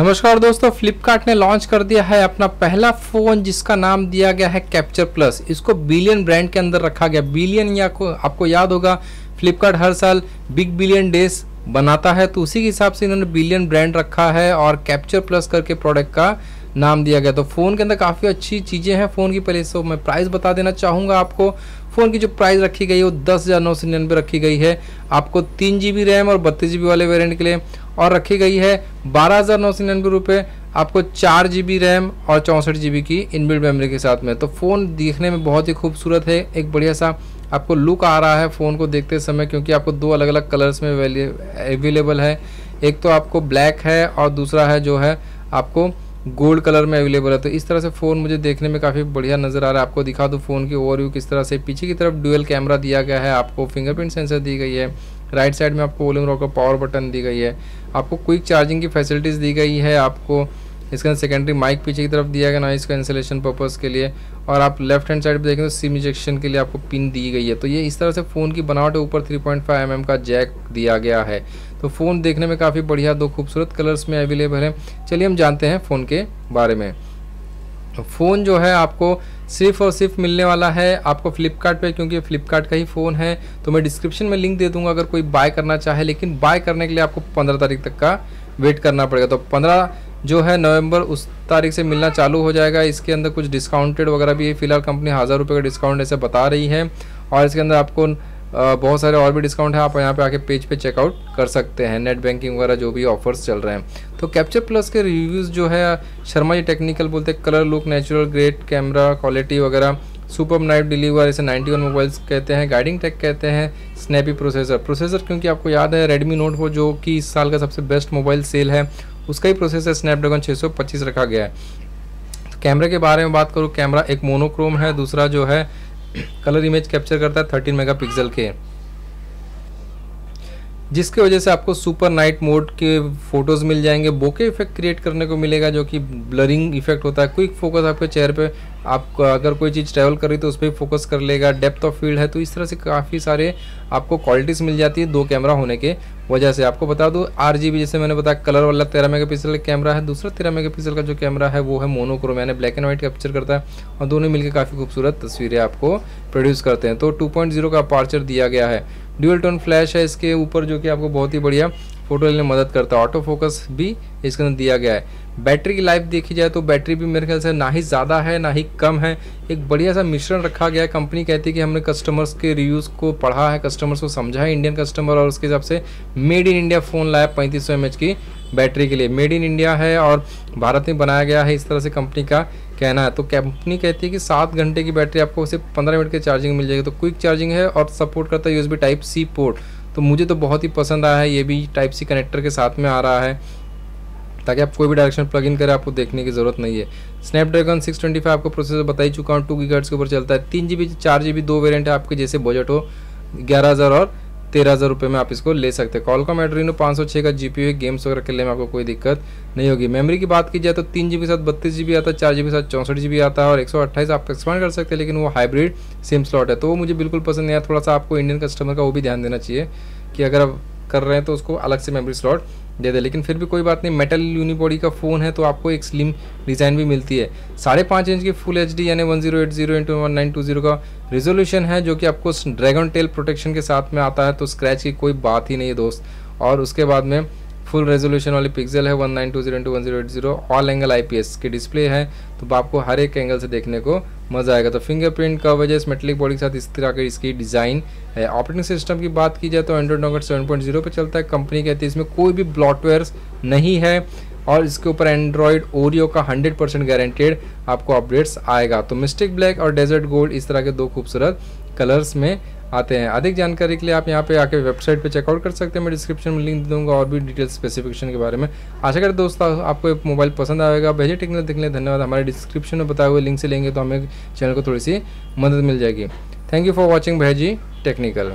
नमस्कार दोस्तों फ्लिपकार्ट ने लॉन्च कर दिया है अपना पहला फ़ोन जिसका नाम दिया गया है कैप्चर प्लस इसको बिलियन ब्रांड के अंदर रखा गया। बिलियन या को, आपको याद होगा फ्लिपकार्ट हर साल बिग बिलियन डेज़ बनाता है। तो उसी के हिसाब से इन्होंने बिलियन ब्रांड रखा है और कैप्चर प्लस करके प्रोडक्ट का नाम दिया गया। तो फ़ोन के अंदर काफ़ी अच्छी चीज़ें हैं। फ़ोन की पहले सो मैं प्राइस बता देना चाहूँगा आपको। फ़ोन की जो प्राइस रखी गई है, वो दस हज़ार नौ सौ निन्यानवे रखी गई है। आपको तीन जी बी रैम और बत्तीस जी बी वाले वेरियंट के लिए। और रखी गई है बारह हज़ार नौ सौ निन्यानवे रुपये आपको चार जी बी रैम और चौंसठ जी बी की इनबिल्ड मेमोरी के साथ में। तो फ़ोन देखने में बहुत ही खूबसूरत है, एक बढ़िया सा आपको लुक आ रहा है फ़ोन को देखते समय, क्योंकि आपको दो अलग अलग कलर्स में अवेलेबल है। एक तो आपको ब्लैक है और दूसरा है जो है आपको गोल्ड कलर में अवेलेबल है। तो इस तरह से फ़ोन मुझे देखने में काफ़ी बढ़िया नज़र आ रहा है। आपको दिखा दूँ फ़ोन की ओवरव्यू किस तरह से। पीछे की तरफ़ डुअल कैमरा दिया गया है। आपको फिंगरप्रिंट सेंसर दी गई है। राइट साइड में आपको वॉल्यूम रॉक पावर बटन दी गई है। आपको क्विक चार्जिंग की फैसिलिटीज़ दी गई है। आपको इसके अंदर सेकेंडरी माइक पीछे की तरफ़ दिया गया नॉइस कैंसिलेशन पर्पज़ के लिए। और आप लेफ़्ट हैंड साइड पे देखें तो सिम इजेक्शन के लिए आपको पिन दी गई है। तो ये इस तरह से फ़ोन की बनावट ऊपर 3.5 पॉइंट mm का जैक दिया गया है। तो फ़ोन देखने में काफ़ी बढ़िया, दो खूबसूरत कलर्स में अवेलेबल है। चलिए हम जानते हैं फ़ोन के बारे में। फ़ोन जो है आपको सिर्फ़ और सिर्फ़ मिलने वाला है आपको फ्लिपकार्ट क्योंकि फ्लिपकार्ट का ही फ़ोन है। तो मैं डिस्क्रिप्शन में लिंक दे दूँगा अगर कोई बाय करना चाहे, लेकिन बाय करने के लिए आपको पंद्रह तारीख तक का वेट करना पड़ेगा। तो पंद्रह जो है नवंबर उस तारीख से मिलना चालू हो जाएगा। इसके अंदर कुछ डिस्काउंटेड वगैरह भी फ़िलहाल कंपनी हज़ार रुपये का डिस्काउंट ऐसे बता रही है। और इसके अंदर आपको बहुत सारे और भी डिस्काउंट है। आप यहाँ पे आके पेज पे चेकआउट कर सकते हैं। नेट बैंकिंग वगैरह जो भी ऑफर्स चल रहे हैं। तो कैप्चर प्लस के रिव्यूज़ जो है, शर्मा जी टेक्निकल बोलते हैं colour look natural great camera quality वगैरह। सुपर नाइट डिलीवर इसे 91 मोबाइल्स कहते हैं। गाइडिंग टेक कहते हैं स्नैपी प्रोसेसर प्रोसेसर क्योंकि आपको याद है रेडमी नोट वो जो कि इस साल का सबसे बेस्ट मोबाइल सेल है। उसका ही प्रोसेसर स्नैपड्रैगन 625 रखा गया है। तो कैमरे के बारे में बात करूँ कैमरा एक मोनोक्रोम है, दूसरा जो है कलर इमेज कैप्चर करता है थर्टीन मेगा के। जिसकी वजह से आपको सुपर नाइट मोड के फ़ोटोज़ मिल जाएँगे बोके इफ़ेक्ट क्रिएट करने को मिलेगा, जो कि ब्लरिंग इफ़ेक्ट होता है। क्विक फोकस आपके चेहरे पे, आप अगर कोई चीज़ ट्रैवल कर रही तो उस पर फोकस कर लेगा। डेप्थ ऑफ़ फ़ील्ड है तो इस तरह से काफ़ी सारे आपको क्वालिटीज़ मिल जाती है दो कैमरा होने के वजह से। आपको बता दूँ आर जैसे मैंने बताया कलर वाला तेरह मेगा का कैमरा है। दूसरा तेरह मेगा का जो कैमरा है, वो है मोनोक्रोम यानी ब्लैक एंड व्हाइट कैप्चर करता है। और दोनों मिलकर काफ़ी खूबसूरत तस्वीरें आपको प्रोड्यूस करते हैं। तो टू का अपार्चर दिया गया है। ड्यूअल टोन फ्लैश है इसके ऊपर जो कि आपको बहुत ही बढ़िया फ़ोटो लेने में मदद करता है। ऑटो फोकस भी इसके अंदर दिया गया है। बैटरी की लाइफ देखी जाए तो बैटरी भी मेरे ख्याल से ना ही ज़्यादा है, ना ही कम है। एक बढ़िया सा मिश्रण रखा गया है। कंपनी कहती है कि हमने कस्टमर्स के रिव्यूज़ को पढ़ा है कस्टमर्स को समझा है। इंडियन कस्टमर और उसके हिसाब से मेड इन इंडिया फ़ोन लाया पैंतीस सौ की बैटरी के लिए। मेड इन इंडिया है और भारत में बनाया गया है। इस तरह से कंपनी का कहना है। तो कंपनी कहती है कि सात घंटे की बैटरी आपको सिर्फ़ पंद्रह मिनट की चार्जिंग मिल जाएगी। तो क्विक चार्जिंग है और सपोर्ट करता है यूएसबी टाइप सी पोर्ट तो मुझे तो बहुत ही पसंद आया है, ये भी टाइप सी कनेक्टर के साथ में आ रहा है। ताकि आप कोई भी डायरेक्शन प्लग इन करें, आपको देखने की ज़रूरत नहीं है। स्नैपड्रैगन 625 आपको प्रोसेसर बता ही चुका हूँ टू गीगार्ड्स के ऊपर चलता है। तीन जी बी चार जी बी दो वेरियंट है आपके, जैसे बजट हो ग्यारह हज़ार और तेरह हज़ार रुपये में आप इसको ले सकते हैं। कॉलकॉम एड्रीनो पाँच सौ छः का जी पी गेम्स वगैरह खेलने में आपको कोई दिक्कत नहीं होगी। मेमोरी की बात की जाए तो तीन जी के साथ बत्तीस जी आता है, चार जी बी साथ चौंसठ जी आता है और एक सौ अट्ठाईस आप एक्सपांड कर सकते हैं, लेकिन वो हाइब्रिड सिम स्लॉट है। तो वो मुझे बिल्कुल पसंद नहीं आया। थोड़ा सा आपको इंडियन कस्टमर का वो भी ध्यान देना चाहिए कि अगर आप कर रहे हैं तो उसको अलग से मेमरी स्लॉट दे दे, लेकिन फिर भी कोई बात नहीं मेटल यूनिबॉडी का फ़ोन है तो आपको एक स्लिम डिज़ाइन भी मिलती है। साढ़े पाँच इंच की फुल एच डी यानी one zero eight zero into one nine two zero का रिजोल्यूशन है, जो कि आपको ड्रैगन टेल प्रोटेक्शन के साथ में आता है तो स्क्रैच की कोई बात ही नहीं है दोस्त। और उसके बाद में फुल रेजोल्यूशन वाली पिक्सल है one nine two zero into one zero eight zero. All angle I P S की डिस्प्ले है। तो आपको हर एक एंगल से देखने को मज़ा आएगा। तो फिंगरप्रिंट का वजह से मेटलिक बॉडी के साथ इस तरह की इसकी डिज़ाइन है। ऑपरेटिंग सिस्टम की बात की जाए तो Android note seven point zero पर चलता है। कंपनी कहती है इसमें कोई भी ब्लॉटवेयर नहीं है। और इसके ऊपर एंड्रॉयड ओरियो का 100 परसेंट गारंटेड आपको अपडेट्स आएगा। तो मिस्टिक ब्लैक और डेजर्ट गोल्ड इस तरह के दो खूबसूरत कलर्स में आते हैं। अधिक जानकारी के लिए आप यहाँ पे आके वेबसाइट पे चेकआउट कर सकते हैं। मैं डिस्क्रिप्शन में लिंक दे दूँगा और भी डिटेल स्पेसिफिकेशन के बारे में। आशा करें दोस्तों, आपको एक मोबाइल पसंद आएगा। भेजे टेक्निकल देखने धन्यवाद। हमारे डिस्क्रिप्शन में बताए हुए लिंक से लेंगे तो हमें चैनल को थोड़ी सी मदद मिल जाएगी। Thank you for watching Bhaiji technical